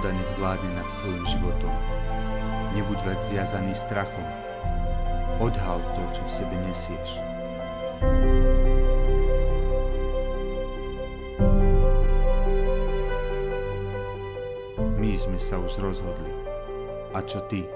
poddaných vládne nad tvojim životom. Nebuď viac viazaný strachom. Odhal to, čo v sebe nesieš. My sme sa už rozhodli. A čo ty?